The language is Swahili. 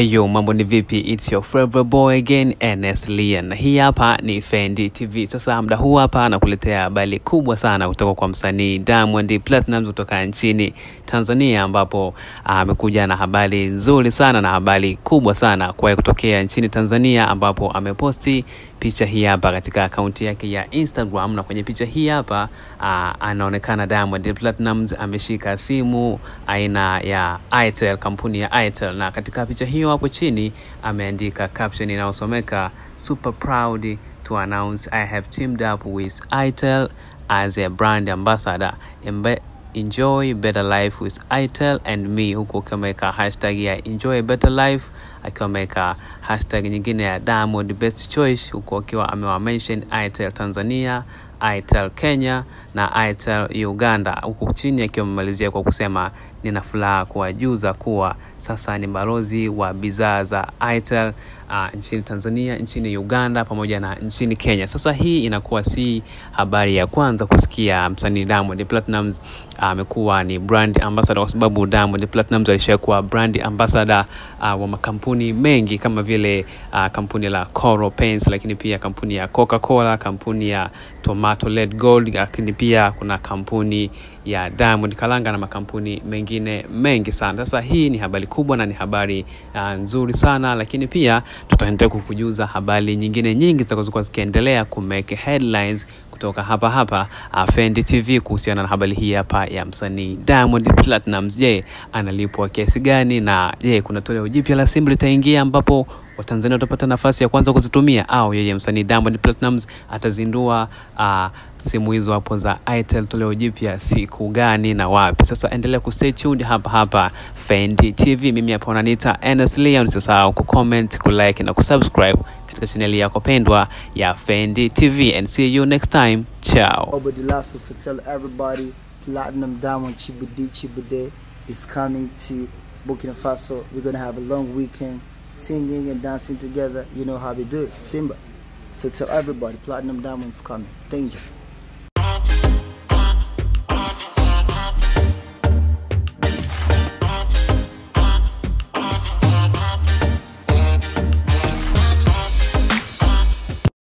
Eyo, mambo ni vipi? It's your favorite boy again Ernest Lian, hii hapa ni Fendi TV. Sasa muda huu hapa nakuletea habari kubwa sana kutoka kwa msanii Diamond Platnumz kutoka nchini Tanzania, ambapo amekuja na habari nzuri sana na habari kubwa sana kwa kutokea nchini Tanzania, ambapo ameposti picha hii hapa katika akaunti yake ya Instagram, na kwenye picha hii hapa uh, anaonekana Diamond Platnumz ameshika simu aina ya Itel, kampuni ya Itel, na katika picha hiyo hapo chini ameandika caption inayosomeka super proud to announce I have teamed up with Itel as a brand ambassador. Embe enjoy better life with Itel and me, huku akiwa ameweka hashtag ya enjoy better life, akiwa ameweka hashtag nyingine ya Diamond best choice, huku akiwa amewamention Itel Tanzania, Itel Kenya na Itel Uganda, huku chini akiwa amemalizia kwa kusema nina furaha kuwajuza kuwa sasa ni balozi wa bidhaa za Itel uh, nchini Tanzania, nchini Uganda pamoja na nchini Kenya. Sasa hii inakuwa si habari ya kwanza kusikia msanii Diamond Platnumz amekuwa uh, ni brand ambassador, kwa sababu Diamond Platnumz alishakuwa brand ambassador uh, wa makampuni mengi kama vile uh, kampuni la Coral Paints, lakini pia kampuni ya Coca-Cola, kampuni ya Tomato Red Gold, lakini pia kuna kampuni ya Diamond Kalanga na makampuni mengine mengi sana. Sasa hii ni habari kubwa na ni habari uh, nzuri sana, lakini pia tutaendelea kukujuza habari nyingine nyingi zitakazokuwa zikiendelea kumake headlines kutoka hapa hapa afendi Fendi TV kuhusiana na habari hii hapa ya msanii Diamond Platnumz. Je, analipwa kiasi gani? Na je, kuna toleo jipya la simu litaingia ambapo Watanzania watapata nafasi ya kwanza kuzitumia au yeye msanii Diamond Platnumz atazindua uh, simu hizo hapo za Itel toleo jipya siku gani na wapi? Sasa endelea kustay tuned hapa hapa Fendi TV. Mimi hapa unaniita Enes Leon. Usisahau kucomment, kulike na kusubscribe katika chaneli yako pendwa ya Fendi TV and see you next time. Ciao. Platinum Diamond Chibudi Chibude is coming to Burkina Faso. We're going to have a long weekend singing and dancing together. You know how we do it, Simba. So tell everybody Platinum Diamond's coming. Danger.